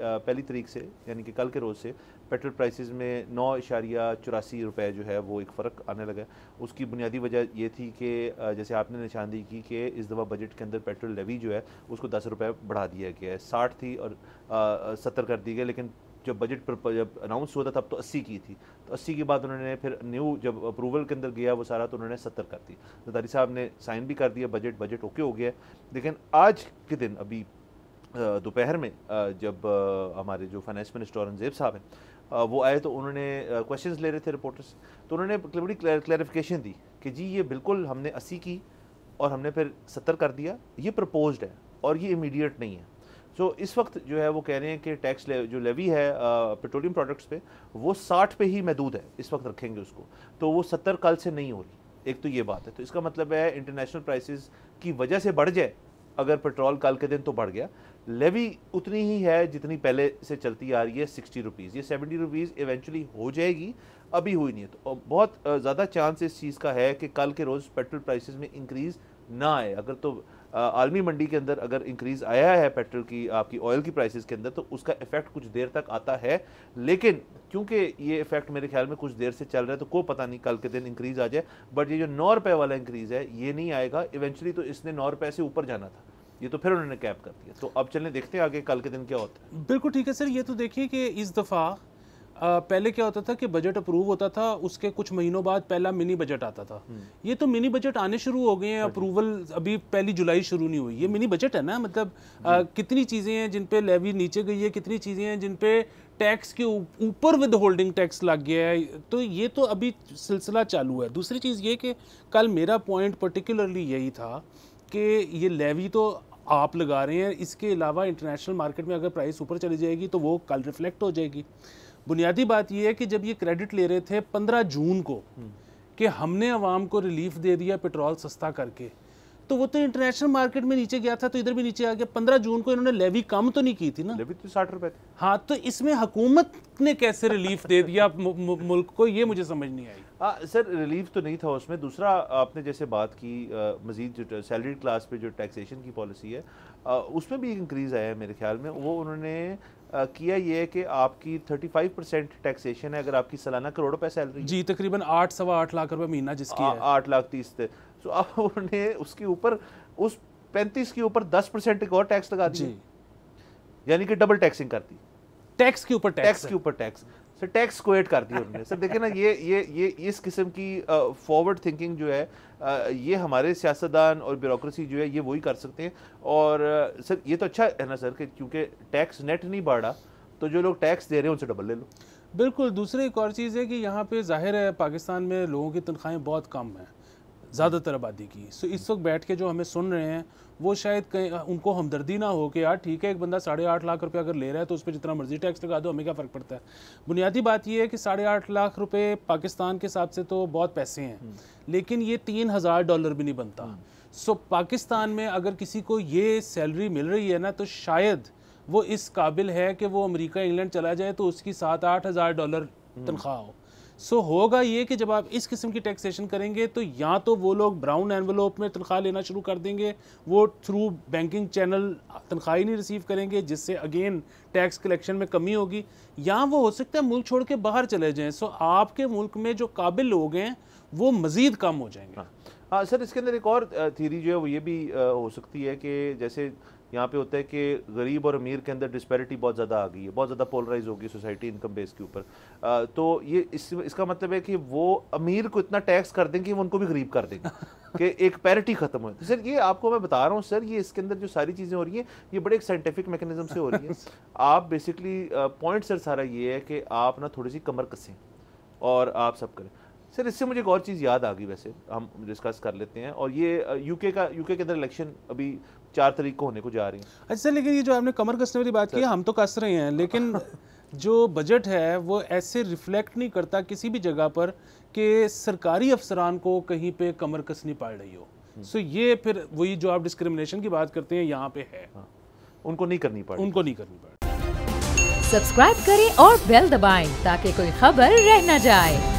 पहली तरीक से, यानी कि कल के रोज़ से, पेट्रोल प्राइसेस में नौ इशारिया चौरासी रुपये जो है, वो एक फ़र्क आने लगा उसकी बुनियादी वजह ये थी कि जैसे आपने निशानदी की कि इस दफ़ा बजट के अंदर पेट्रोल लेवी जो है, उसको दस रुपये बढ़ा दिया गया है। साठ थी और सत्तर कर दी गई, लेकिन जब बजट पर जब अनाउंस हुआ था, तब तो अस्सी की थी। तो अस्सी के बाद उन्होंने फिर न्यू जब अप्रूवल के अंदर गया वो सारा तो उन्होंने सत्तर कर दी। जदारी साहब ने साइन भी कर दिया, बजट बजट ओके हो गया लेकिन आज के दिन, अभी दोपहर में जब हमारे जो फाइनेंस मिनिस्टर औरंगज़ेब साहब हैं वो आए तो उन्होंने क्वेश्चंस ले रहे थे रिपोर्टर्स तो उन्होंने बड़ी क्लैरिफिकेशन दी कि जी ये बिल्कुल हमने अस्सी की और हमने फिर सत्तर कर दिया ये प्रपोज है और ये इमीडिएट नहीं है। सो इस वक्त जो है वो कह रहे हैं कि टैक्स ले, जो लेवी है पेट्रोलियम प्रोडक्ट्स पे वो साठ पे ही महदूद है इस वक्त रखेंगे उसको। तो वो सत्तर कल से नहीं हो रही। एक तो ये बात है। तो इसका मतलब है इंटरनेशनल प्राइसेस की वजह से बढ़ जाए अगर पेट्रोल कल के दिन तो बढ़ गया। लेवी उतनी ही है जितनी पहले से चलती आ रही है सिक्सटी रुपीज़। ये सेवेंटी रुपीज़ इवेंचुअली हो जाएगी, अभी हुई नहीं है। तो बहुत ज़्यादा चांस इस चीज़ का है कि कल के रोज़ पेट्रोल प्राइसेस में इंक्रीज़ ना आए। अगर तो आलमी मंडी के अंदर अगर इंक्रीज़ आया है पेट्रोल की, आपकी ऑयल की प्राइसेस के अंदर तो उसका इफ़ेक्ट कुछ देर तक आता है। लेकिन क्योंकि ये इफ़ेक्ट मेरे ख्याल में कुछ देर से चल रहा है तो कोई पता नहीं कल के दिन इंक्रीज़ आ जाए। बट ये जो नौ रुपये वाला इंक्रीज़ है, ये नहीं आएगा। इवेंचुअली तो इसने नौ रुपये से ऊपर जाना था। ये तो फिर उन्होंने कैप कर दिया। तो अब चलने देखते हैं आगे कल के दिन क्या होता है। बिल्कुल ठीक है सर। ये तो देखिए कि इस दफ़ा पहले क्या होता था कि बजट अप्रूव होता था उसके कुछ महीनों बाद पहला मिनी बजट आता था। हम्म। ये तो मिनी बजट आने शुरू हो गए हैं अप्रूवल हाँ अभी पहली जुलाई शुरू नहीं हुई। ये मिनी बजट है ना मतलब आ, कितनी चीज़ें हैं जिन पे लेवी नीचे गई है कितनी चीज़ें हैं जिन पे टैक्स के ऊपर विद होल्डिंग टैक्स लग गया है तो ये तो अभी सिलसिला चालू है। दूसरी चीज़ ये कि कल मेरा पॉइंट पर्टिकुलरली यही था कि ये लेवी तो आप लगा रहे हैं इसके अलावा इंटरनेशनल मार्केट में अगर प्राइस ऊपर चली जाएगी तो वो कल रिफ्लेक्ट हो जाएगी। बुनियादी बात यह है कि जब ये क्रेडिट ले रहे थे पंद्रह जून को। कि हमने आवाम को रिलीफ दे दिया पेट्रोल सस्ता करके तो वो तो इंटरनेशनल मार्केट में नीचे गया था तो इधर भी नीचे आ गया। पंद्रह जून को इन्होंने लेवी कम तो नहीं की थी ना? लेवी तो साठ रुपए थी। हाँ तो इसमें हुकूमत ने कैसे रिलीफ दे दिया मुल्क को ये मुझे समझ नहीं आई। आ, सर रिलीफ तो नहीं था उसमें। दूसरा आपने जैसे बात की मजीद जो सैलरी क्लास पे जो टैक्सेशन की पॉलिसी है आ, उसमें भी इंक्रीज़ आया है मेरे ख्याल में। वो उन्होंने आ, किया ये है कि आपकी 35 परसेंट टैक्सेशन है अगर आपकी सालाना करोड़ रुपए सैलरी जी तकरीबन आठ सवा आठ लाख रुपए महीना जिसकी है। आठ लाख तीस तो अब उन्होंने उसके ऊपर उस पैंतीस के ऊपर दस परसेंट एक और टैक्स लगा दी यानी कि डबल टैक्सिंग कर दी। टैक्स के ऊपर टैक्स के ऊपर टैक्स सर टैक्स कोएट कर दिया उन्होंने। सर देखिए ना ये ये ये इस किस्म की फॉरवर्ड थिंकिंग जो है ये हमारे सियासतदान और ब्यूरोक्रेसी जो है ये वही कर सकते हैं। और सर ये तो अच्छा है ना सर कि क्योंकि टैक्स नेट नहीं बढ़ा तो जो लोग टैक्स दे रहे हैं उनसे डबल ले लो। बिल्कुल दूसरी एक और चीज़ है कि यहाँ पे ज़ाहिर है पाकिस्तान में लोगों की तनख्वाहें बहुत कम हैं। ज़्यादातर आबादी की सो इस वक्त बैठ के जो हमें सुन रहे हैं वो शायद कहीं उनको हमदर्दी ना हो कि यार ठीक है एक बंदा साढ़े आठ लाख रुपये अगर ले रहा है तो उस पर जितना मर्ज़ी टैक्स लगा दो हमें क्या फ़र्क पड़ता है बुनियादी बात यह है कि साढ़े आठ लाख रुपये पाकिस्तान के हिसाब से तो बहुत पैसे हैं हम्म। लेकिन ये तीन हज़ार डॉलर भी नहीं बनता सो हम्म। पाकिस्तान में अगर किसी को ये सैलरी मिल रही है ना तो शायद वो इस काबिल है कि वो अमरीका इंग्लैंड चला जाए तो उसकी सात आठ हज़ार डॉलर हम्म। तनख्वाह हो सो होगा ये कि जब आप इस किस्म की टैक्सेशन करेंगे तो या तो वो लोग ब्राउन एनवलोप में तनख्वाह लेना शुरू कर देंगे, वो थ्रू बैंकिंग चैनल तनख्वाह ही नहीं रिसीव करेंगे, जिससे अगेन टैक्स कलेक्शन में कमी होगी, या वो हो सकता है मुल्क छोड़ के बाहर चले जाएँ। सो आपके मुल्क में जो काबिल लोग हैं, वो मज़ीद कम हो जाएँगे। हाँ, हाँ सर इसके अंदर एक और थीरी जो है वो ये भी हो सकती है कि जैसे यहाँ पे होता है कि गरीब और अमीर के अंदर डिस्पैरिटी बहुत ज़्यादा आ गई है बहुत ज़्यादा पोलराइज होगी सोसाइटी इनकम बेस के ऊपर। तो ये इस इसका मतलब है कि वो अमीर को इतना टैक्स कर देंगे वो उनको भी गरीब कर देंगे कि एक पैरिटी खत्म हो तो सर ये आपको मैं बता रहा हूँ सर ये इसके अंदर जो सारी चीज़ें हो रही हैं ये बड़े एक साइंटिफिक मैकेनिज्म से हो रही है। आप बेसिकली पॉइंट सर सारा ये है कि आप ना थोड़ी सी कमर कसें और आप सब करें। सर इससे मुझे एक और चीज़ याद आ गई वैसे हम डिस्कस कर लेते हैं। और ये यूके का यूके के अंदर इलेक्शन अभी चार तारीख को होने को जा रही है। अच्छा लेकिन ये जो आपने कमर कसने वाली बात की हम तो कस रहे हैं लेकिन जो बजट है वो ऐसे रिफ्लेक्ट नहीं करता किसी भी जगह पर कि सरकारी अफसरान को कहीं पे कमर कसनी पड़ रही हो। सो हम्म। ये फिर वही जो आप डिस्क्रिमिनेशन की बात करते हैं यहाँ पे है। हाँ। उनको नहीं करनी पड़ी उनको नहीं करनी पड़ी सब्सक्राइब करें और बेल दबाएँ ताकि कोई खबर रह न जाए।